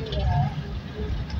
うん。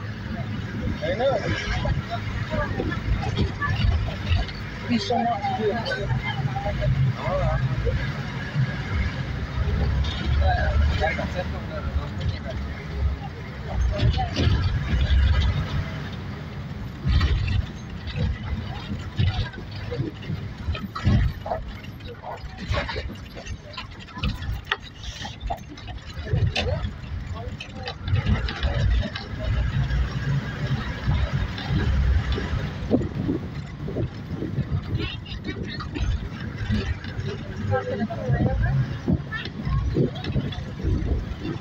I know. Be so much good.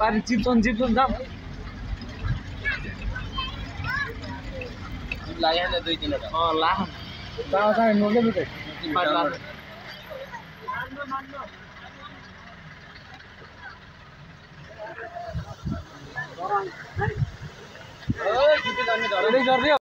পারি জীবন জীবন দাম লাগে দুই দিন ও লাহ তাও তাই নলে